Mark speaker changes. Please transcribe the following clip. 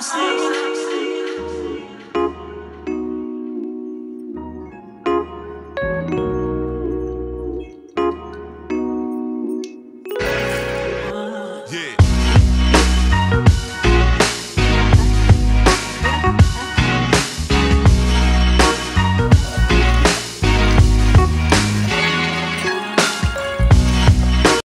Speaker 1: I'm sleeping. Yeah.